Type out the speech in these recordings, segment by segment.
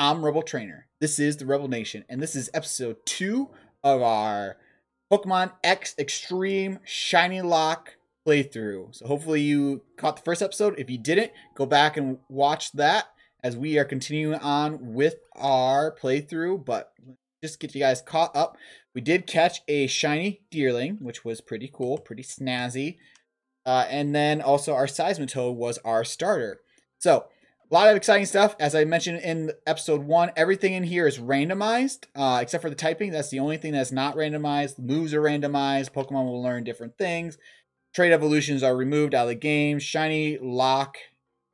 I'm Rebel Trainer. This is the Rebel Nation, and this is episode two of our Pokemon X Extreme Shinylocke playthrough. So hopefully you caught the first episode. If you didn't, go back and watch that as we are continuing on with our playthrough. But just get you guys caught up. We did catch a shiny Deerling, which was pretty cool, pretty snazzy. Uh, and then also our Seismitoad was our starter. So a lot of exciting stuff. As I mentioned in episode one, everything in here is randomized, uh, except for the typing. That's the only thing that's not randomized. The moves are randomized. Pokemon will learn different things. Trade evolutions are removed out of the game. Shinylocke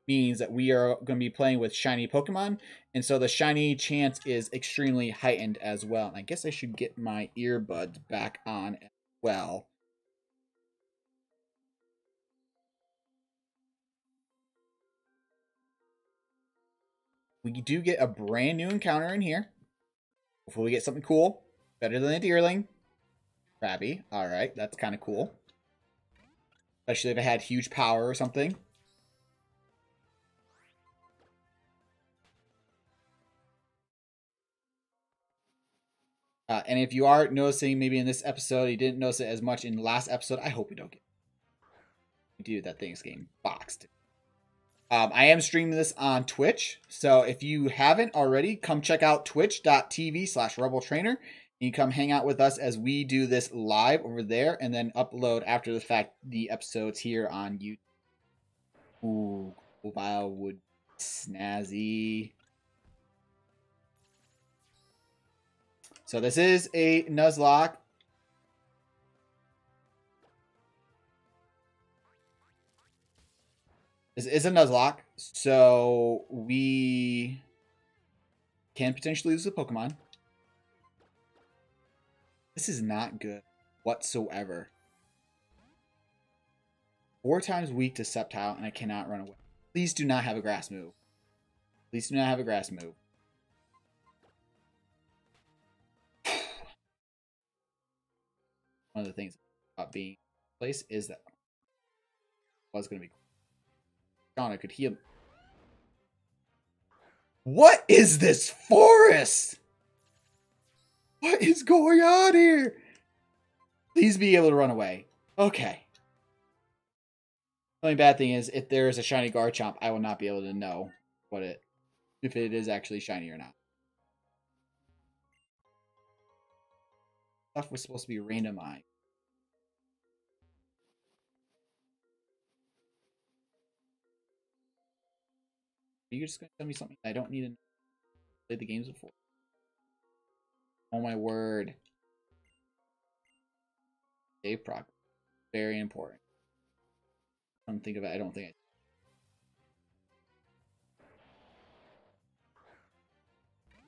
means that we are going to be playing with shiny Pokemon. And so the shiny chance is extremely heightened as well. And I guess I should get my earbuds back on as well. We do get a brand new encounter in here. Hopefully we get something cool. Better than a Deerling. Krabby. Alright, that's kind of cool. Especially if it had huge power or something. Uh, and if you are noticing maybe in this episode, you didn't notice it as much in the last episode, I hope we don't get Dude, that thing's getting boxed. Um, I am streaming this on Twitch. So if you haven't already, come check out twitch.tv slash rebel trainer. You come hang out with us as we do this live over there and then upload after the fact the episodes here on YouTube. Ooh, Wildwood Snazzy. So this is a Nuzlocke. This is a Nuzlocke, so we can potentially lose the Pokemon. This is not good whatsoever. Four times weak to Sceptile, and I cannot run away. Please do not have a grass move. Please do not have a grass move. One of the things about being place is that was going to be Shauna could heal. What is this forest? What is going on here? Please be able to run away. Okay. The only bad thing is if there is a shiny Garchomp, I will not be able to know what it if it is actually shiny or not. Stuff was supposed to be randomized. You're just gonna tell me something I don't need to play the games before. Oh my word. Save proc. Very important. I don't think of it. I don't think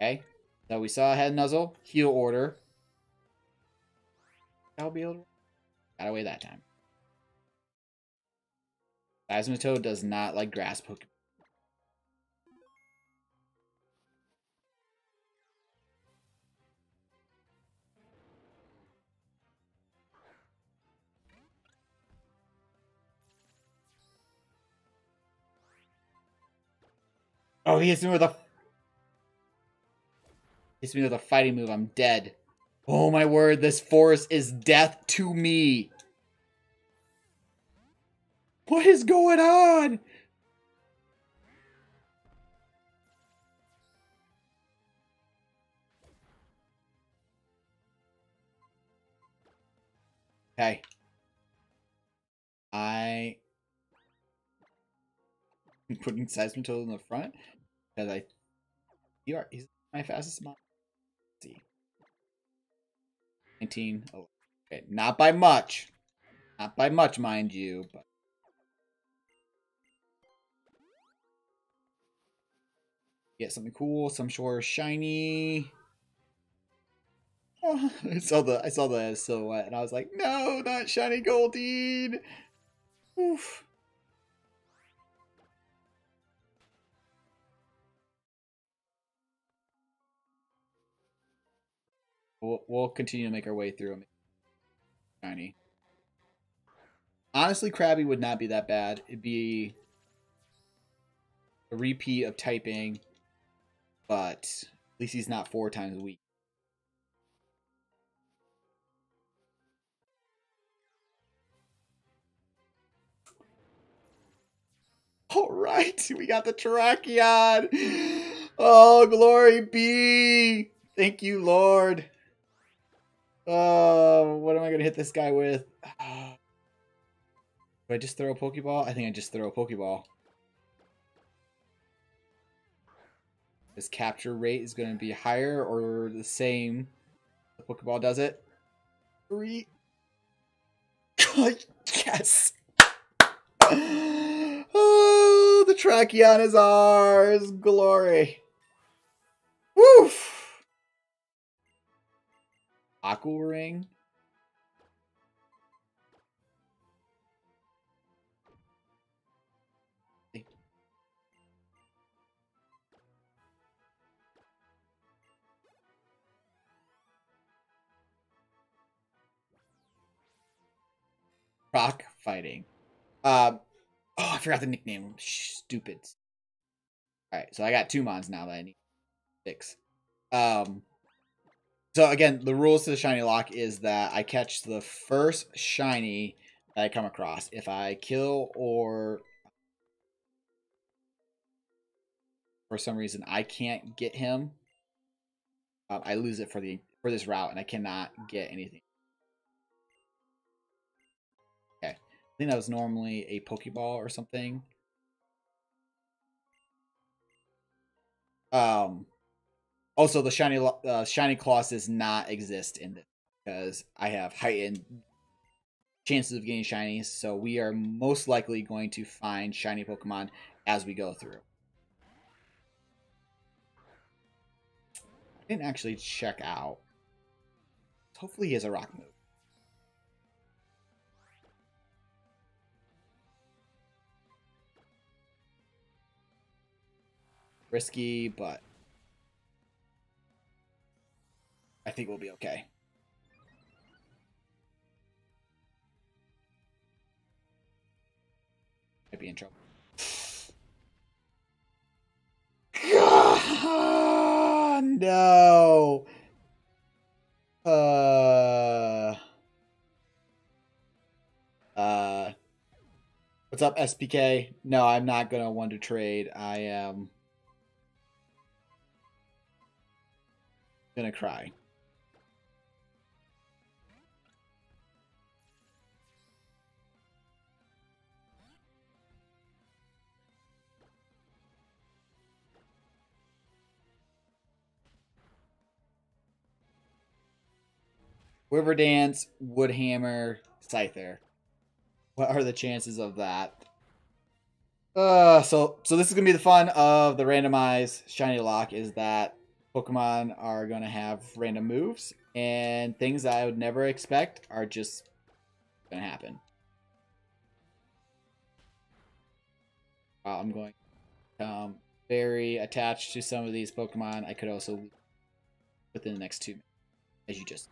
I Okay. So we saw a head nuzzle, heal order. I'll be able to got away that time. Seismitoad does not like grass Pokemon. Oh, he hits me with a... Hits me with a fighting move. I'm dead. Oh my word, this forest is death to me. What is going on? Okay. I putting Seismitoad in the front because I you are he's my fastest mod. Let's see. 19 oh, okay, not by much. Not by much, mind you, but get something cool, some of shiny. Oh, I saw the I saw the silhouette uh, and I was like, no, not shiny Goldeen. Oof. We'll, we'll continue to make our way through them. Shiny. Honestly, Krabby would not be that bad. It'd be a repeat of typing. but at least he's not four times a week. All right, we got the Terrakion. Oh, glory be. Thank you, Lord. Oh, what am I going to hit this guy with? Do I just throw a Pokeball? I think I just throw a Pokeball. His capture rate is going to be higher or the same. The Pokeball does it. Three. yes! Oh, the Terrakion is ours. Glory. Woof! Aqua Ring. Rock fighting. Um, oh, I forgot the nickname. Stupid. All right, so I got two mons now that I need six. Um, so again, the rules to the Shinylocke is that I catch the first shiny that I come across. If I kill or for some reason I can't get him, um, I lose it for the for this route, and I cannot get anything. Okay, I think that was normally a Pokeball or something. Um, also, the shiny uh, shiny clause does not exist in this because I have heightened chances of getting shinies. So we are most likely going to find shiny Pokemon as we go through. I didn't actually check out. Hopefully he has a rock move. risky, but think we'll be okay. Might be in trouble. God, no. Uh. Uh. What's up, SPK? No, I'm not gonna want to trade. I am. gonna cry. River Dance, Woodhammer, Scyther. What are the chances of that? Uh, so so this is gonna be the fun of the randomized Shinylocke. Is that Pokemon are going to have random moves, and things I would never expect are just to happen. I'm going um, very attached to some of these Pokemon. I could also within the next two, minutes, as you just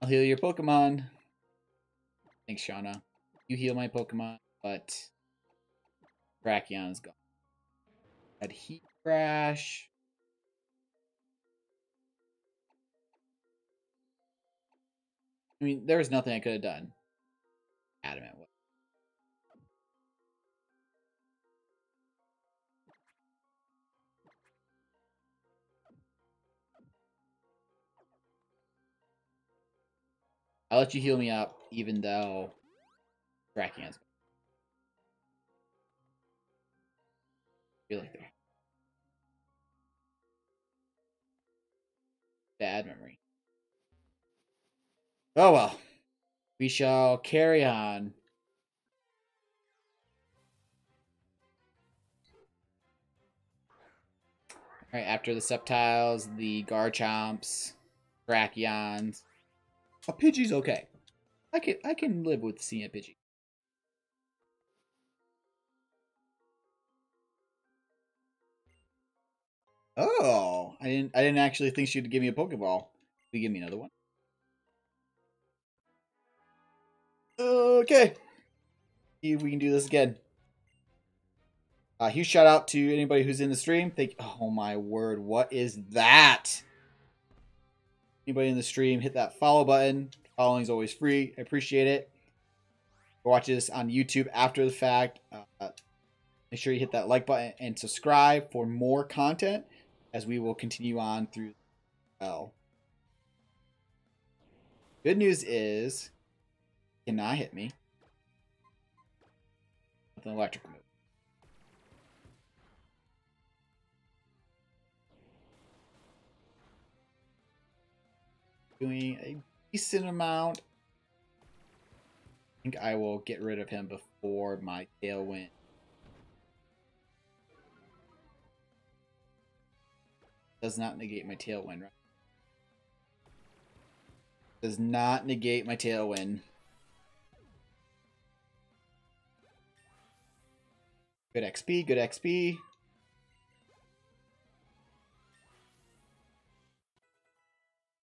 I'll heal your Pokemon. Thanks, Shauna. You heal my Pokemon, but Brachion is gone. Had Heat Crash. I mean, there was nothing I could have done. Adamant. I'll let you heal me up, even though they're bad memory. Oh well. We shall carry on. Alright, after the Sceptiles, the Garchomps, Brachion's. A Pidgey's okay. I can I can live with seeing a Pidgey. Oh, I didn't I didn't actually think she'd give me a Pokeball. You give me another one. Okay. See if we can do this again. Uh, huge shout out to anybody who's in the stream. Thank. You. Oh my word, what is that? Anybody in the stream, hit that follow button. Following is always free. I appreciate it. Watch this on YouTube after the fact. Uh, make sure you hit that like button and subscribe for more content as we will continue on through well. Good news is, cannot hit me with an electric move. Doing a decent amount. I think I will get rid of him before my tailwind Does not negate my tailwind, right? Does not negate my tailwind. Good XP, good XP.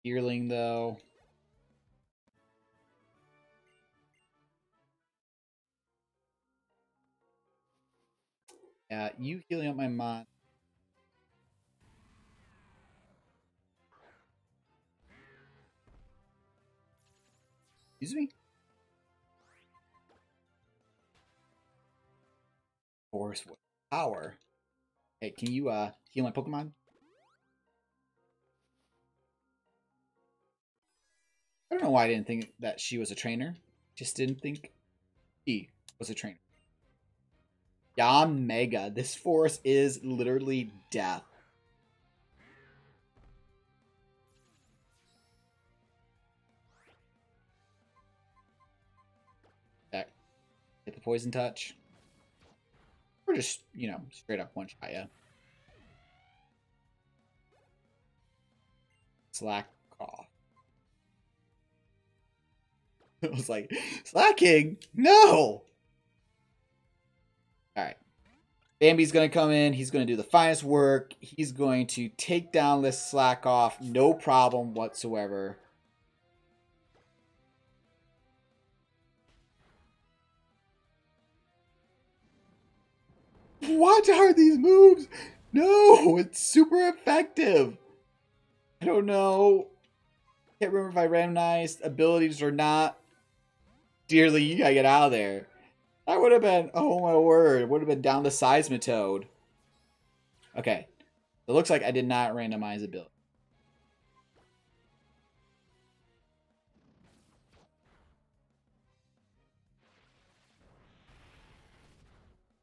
Yearling, though. Yeah, you healing up my mod Excuse me? Force power. Hey, can you uh heal my Pokemon? I don't know why I didn't think that she was a trainer. Just didn't think he was a trainer. Yanmega. This force is literally death. Get the poison touch. Or just, you know, straight up one shot. Slack it was like, slacking? No! Alright. Bambi's going to come in. He's going to do the finest work. He's going to take down this slack off. No problem whatsoever. What are these moves? No, it's super effective. I don't know. Can't remember if I randomized abilities or not. Dearly, you gotta get out of there. That would have been, oh my word, it would have been down to Seismitoad. Okay. It looks like I did not randomize ability.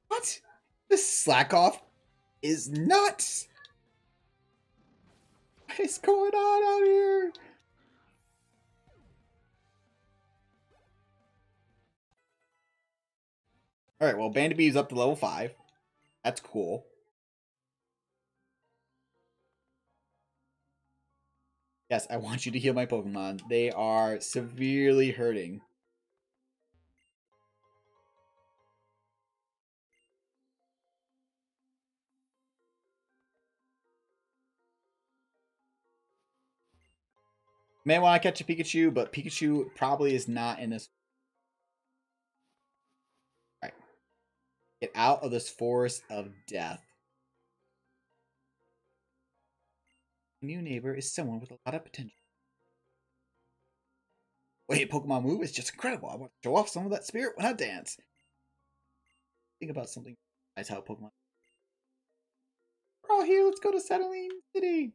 What? This slack off is nuts. What is going on out here? All right, well, Bandit is up to level 5. That's cool. Yes, I want you to heal my Pokemon. They are severely hurting. May want to catch a Pikachu, but Pikachu probably is not in this. Get out of this forest of death. new neighbor is someone with a lot of potential. Wait, Pokemon move is just incredible. I want to show off some of that spirit when I dance. Think about something besides how Pokemon. We're all here. Let's go to Santalune City.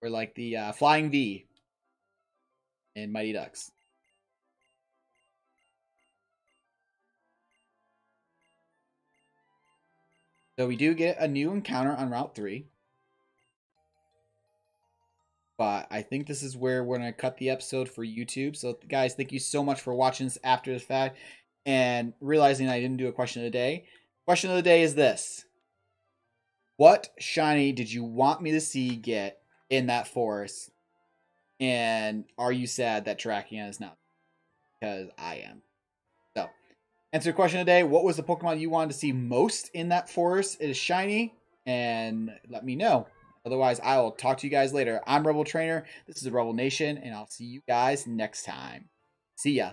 We're like the uh, Flying V in Mighty Ducks. So we do get a new encounter on Route 3. But I think this is where we're going to cut the episode for YouTube. So, guys, thank you so much for watching this after the fact and realizing I didn't do a question of the day. Question of the day is this What shiny did you want me to see get in that forest? And are you sad that Terrakion is not? Because I am. Answer your question today. What was the Pokemon you wanted to see most in that forest? It is shiny, and let me know. Otherwise, I will talk to you guys later. I'm Rebel Trainer. This is the Rebel Nation, and I'll see you guys next time. See ya.